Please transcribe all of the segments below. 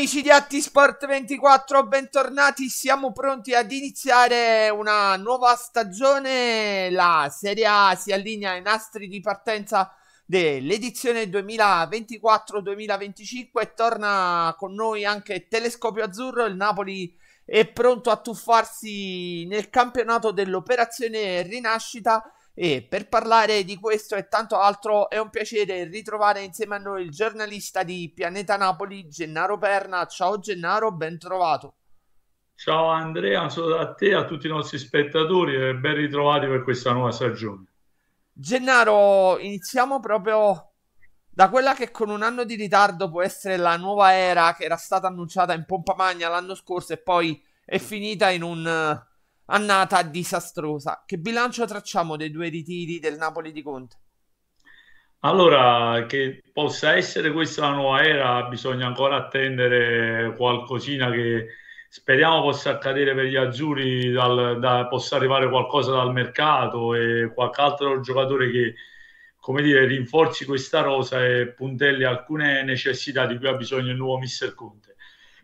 Amici di Attisport 24, bentornati. Siamo pronti ad iniziare una nuova stagione. La Serie A si allinea ai nastri di partenza dell'edizione 2024-2025 e torna con noi anche Telescopio Azzurro. Il Napoli è pronto a tuffarsi nel campionato dell'operazione Rinascita e per parlare di questo e tanto altro è un piacere ritrovare insieme a noi il giornalista di Pianeta Napoli, Gennaro Perna. Ciao Gennaro, ben trovato. Ciao Andrea, a te e a tutti i nostri spettatori e ben ritrovati per questa nuova stagione. Gennaro, iniziamo proprio da quella che con un anno di ritardo può essere la nuova era che era stata annunciata in pompa magna l'anno scorso e poi è finita in un annata disastrosa. Che bilancio tracciamo dei due ritiri del Napoli di Conte? Allora, che possa essere questa la nuova era, bisogna ancora attendere qualcosina che speriamo possa accadere per gli azzurri, dal, da, possa arrivare qualcosa dal mercato e qualche altro giocatore che, come dire, rinforzi questa rosa e puntelli alcune necessità di cui ha bisogno il nuovo mister Conte.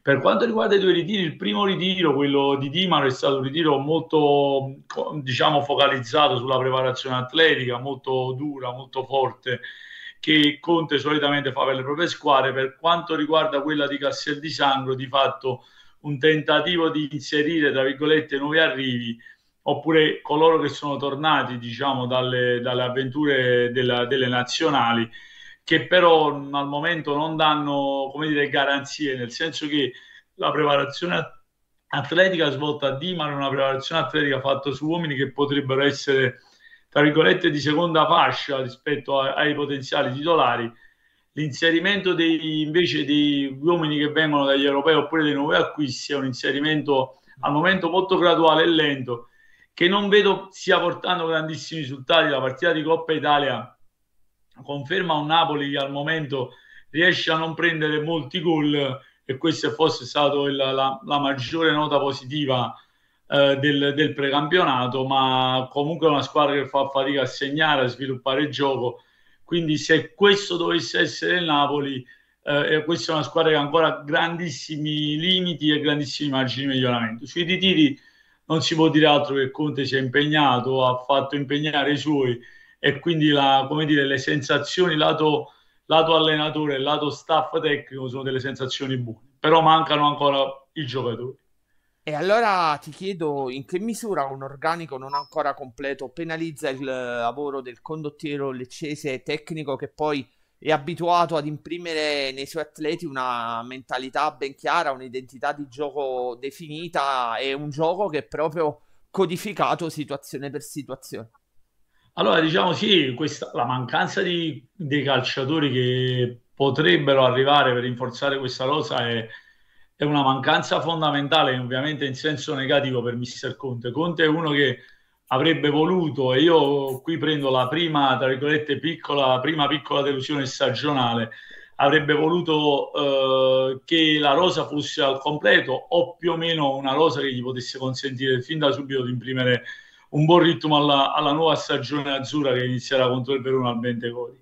Per quanto riguarda i due ritiri, il primo ritiro, quello di Dimaro, è stato un ritiro molto, diciamo, focalizzato sulla preparazione atletica, molto dura, molto forte, che Conte solitamente fa per le proprie squadre. Per quanto riguarda quella di Castel di Sangro, di fatto un tentativo di inserire, tra virgolette, nuovi arrivi, oppure coloro che sono tornati, diciamo, dalle, dalle avventure della, delle nazionali, che però al momento non danno come dire, garanzie, nel senso che la preparazione atletica svolta a Dimar è una preparazione atletica fatta su uomini che potrebbero essere, tra virgolette, di seconda fascia rispetto a, ai potenziali titolari. L'inserimento dei, invece degli uomini che vengono dagli europei oppure dei nuovi acquisti è un inserimento al momento molto graduale e lento che non vedo stia portando grandissimi risultati. La partita di Coppa Italia conferma un Napoli che al momento riesce a non prendere molti gol e questa fosse stata la, la, maggiore nota positiva eh, del, del, precampionato, ma comunque è una squadra che fa fatica a segnare, a sviluppare il gioco. Quindi se questo dovesse essere il Napoli, eh, questa è una squadra che ha ancora grandissimi limiti e grandissimi margini di miglioramento. Sui ritiri non si può dire altro che Conte si è impegnato, ha fatto impegnare i suoi e quindi la, dire, le sensazioni lato, lato allenatore e lato staff tecnico sono delle sensazioni buone, però mancano ancora i giocatori. E allora ti chiedo in che misura un organico non ancora completo penalizza il lavoro del condottiero leccese tecnico che poi è abituato ad imprimere nei suoi atleti una mentalità ben chiara, un'identità di gioco definita e un gioco che è proprio codificato situazione per situazione. Allora, diciamo sì, questa, la mancanza di, dei calciatori che potrebbero arrivare per rinforzare questa rosa è, è una mancanza fondamentale, ovviamente in senso negativo per Mister Conte. Conte è uno che avrebbe voluto, e io qui prendo la prima, tra virgolette, piccola, prima piccola delusione stagionale, avrebbe voluto eh, che la rosa fosse al completo o più o meno una rosa che gli potesse consentire fin da subito di imprimere un buon ritmo alla, alla nuova stagione azzurra che inizierà contro il Verona al Bentegori.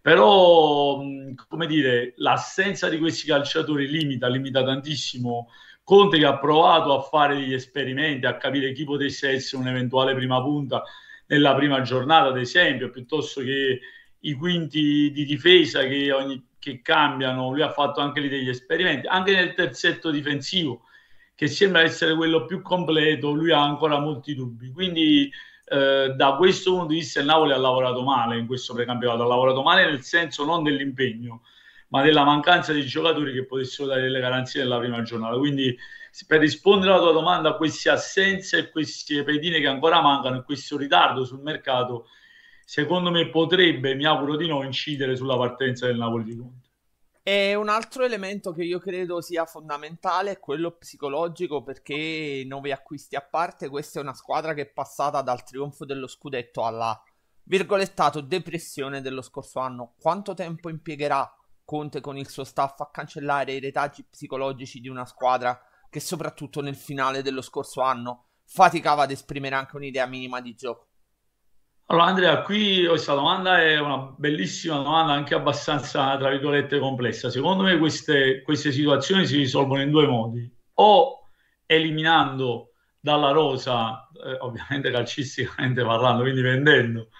Però, come dire, l'assenza di questi calciatori limita, limita tantissimo Conte che ha provato a fare degli esperimenti, a capire chi potesse essere un'eventuale prima punta nella prima giornata, ad esempio, piuttosto che i quinti di difesa che, ogni, che cambiano. Lui ha fatto anche lì degli esperimenti, anche nel terzetto difensivo che sembra essere quello più completo, lui ha ancora molti dubbi. Quindi eh, da questo punto di vista il Napoli ha lavorato male in questo precampionato, ha lavorato male nel senso non dell'impegno, ma della mancanza di giocatori che potessero dare delle garanzie nella prima giornata. Quindi per rispondere alla tua domanda, queste assenze e queste pedine che ancora mancano e questo ritardo sul mercato, secondo me potrebbe, mi auguro di no, incidere sulla partenza del Napoli di Conte. E un altro elemento che io credo sia fondamentale è quello psicologico perché nove acquisti a parte, questa è una squadra che è passata dal trionfo dello scudetto alla virgolettato depressione dello scorso anno. Quanto tempo impiegherà Conte con il suo staff a cancellare i retaggi psicologici di una squadra che soprattutto nel finale dello scorso anno faticava ad esprimere anche un'idea minima di gioco? Allora Andrea, qui questa domanda è una bellissima domanda, anche abbastanza, tra virgolette, complessa. Secondo me queste, queste situazioni si risolvono in due modi. O eliminando dalla rosa, eh, ovviamente calcisticamente parlando, quindi vendendo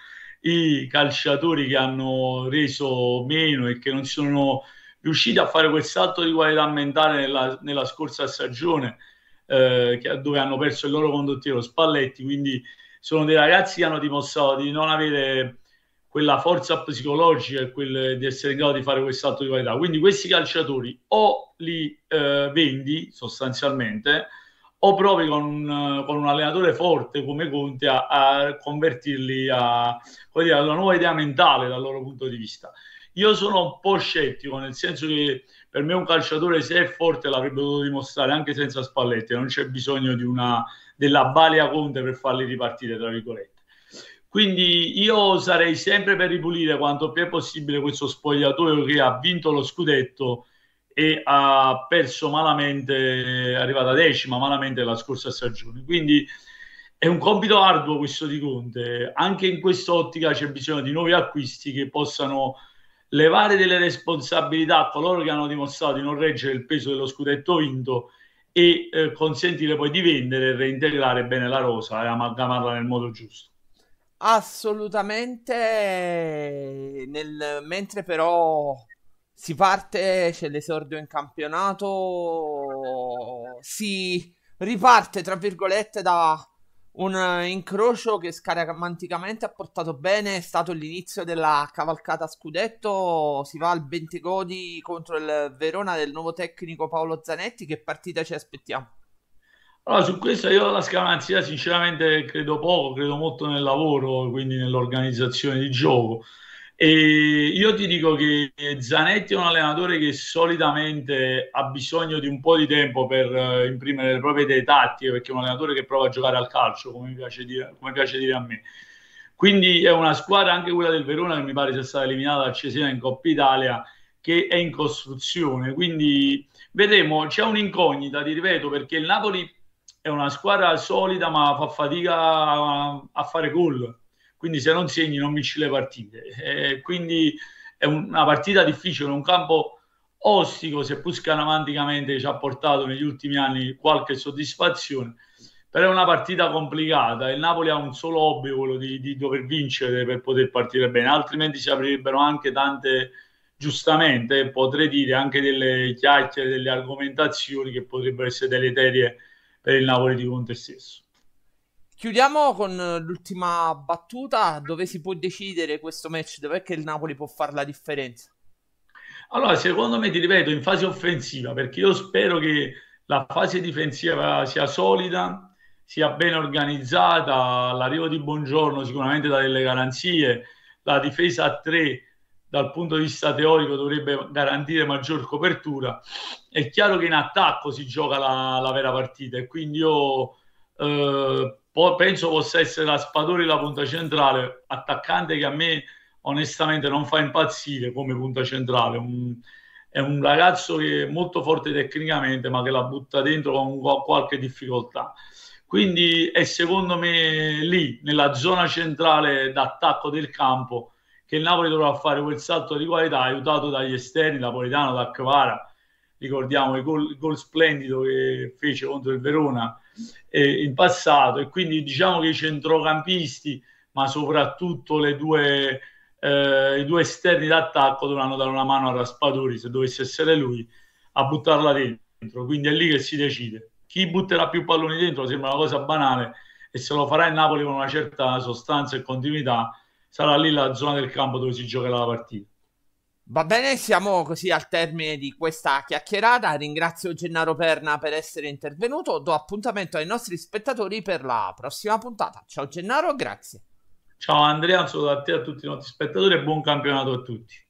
i calciatori che hanno reso meno e che non sono riusciti a fare quel salto di qualità mentale nella, nella scorsa stagione, eh, dove hanno perso il loro condottiero Spalletti, quindi sono dei ragazzi che hanno dimostrato di non avere quella forza psicologica e quel, di essere in grado di fare quel salto di qualità. Quindi questi calciatori o li eh, vendi sostanzialmente o provi con, con, un allenatore forte come Conte a, a convertirli a, a dire, alla nuova idea mentale dal loro punto di vista. Io sono un po' scettico, nel senso che per me un calciatore se è forte l'avrebbe dovuto dimostrare anche senza Spalletti, non c'è bisogno una della Balia Conte per farli ripartire, tra virgolette. Quindi io sarei sempre per ripulire quanto più è possibile questo spogliatoio che ha vinto lo scudetto e ha perso malamente, è arrivata decima malamente la scorsa stagione. Quindi è un compito arduo questo di Conte. Anche in quest'ottica c'è bisogno di nuovi acquisti che possano levare delle responsabilità a coloro che hanno dimostrato di non reggere il peso dello scudetto vinto e eh, consentire poi di vendere e reintegrare bene la rosa e amalgamarla nel modo giusto. Assolutamente, nel, mentre però si parte, c'è l'esordio in campionato, si riparte tra virgolette da un incrocio che scaramanticamente ha portato bene, è stato l'inizio della cavalcata scudetto, si va al Bentegodi contro il Verona del nuovo tecnico Paolo Zanetti, che partita ci aspettiamo? Allora, su questo io la scaramanzia sinceramente credo poco, credo molto nel lavoro, quindi nell'organizzazione di gioco. E io ti dico che Zanetti è un allenatore che solitamente ha bisogno di un po' di tempo per uh, imprimere le proprie idee tattiche, perché è un allenatore che prova a giocare al calcio, come piace dire, come piace dire a me. Quindi è una squadra, anche quella del Verona, che mi pare sia stata eliminata dal Cesena in Coppa Italia, che è in costruzione. Quindi vedremo, c'è un'incognita, ti ripeto, perché il Napoli è una squadra solida, ma fa fatica a, a fare gol quindi se non segni non vinci le partite. Eh, quindi è una partita difficile, un campo ostico, seppur scaramanticamente ci ha portato negli ultimi anni qualche soddisfazione, però è una partita complicata. Il Napoli ha un solo obbligo, quello di, di dover vincere per poter partire bene, altrimenti si aprirebbero anche tante, giustamente, potrei dire, anche delle chiacchiere, delle argomentazioni che potrebbero essere deleterie per il Napoli di Conte stesso. Chiudiamo con l'ultima battuta, dove si può decidere questo match, dov'è che il Napoli può fare la differenza? Allora, secondo me, ti ripeto, in fase offensiva, perché io spero che la fase difensiva sia solida, sia ben organizzata, l'arrivo di Buongiorno sicuramente dà delle garanzie, la difesa a tre dal punto di vista teorico dovrebbe garantire maggior copertura. È chiaro che in attacco si gioca la, la vera partita e quindi io eh, penso possa essere la Spadori la punta centrale, attaccante che a me onestamente non fa impazzire come punta centrale. Un, è un ragazzo che è molto forte tecnicamente, ma che la butta dentro con qualche difficoltà. Quindi è secondo me lì, nella zona centrale d'attacco del campo, che il Napoli dovrà fare quel salto di qualità, aiutato dagli esterni, Napolitano, da Kvara. Ricordiamo il gol, il gol splendido che fece contro il Verona eh, in passato e quindi diciamo che i centrocampisti, ma soprattutto le due, eh, i due esterni d'attacco dovranno dare una mano a Raspadori, se dovesse essere lui, a buttarla dentro. Quindi è lì che si decide. Chi butterà più palloni dentro sembra una cosa banale e se lo farà il Napoli con una certa sostanza e continuità, sarà lì la zona del campo dove si giocherà la partita. Va bene, siamo così al termine di questa chiacchierata. Ringrazio Gennaro Perna per essere intervenuto. Do appuntamento ai nostri spettatori per la prossima puntata. Ciao Gennaro, grazie. Ciao Andrea, un saluto a te e a tutti i nostri spettatori e buon campionato a tutti.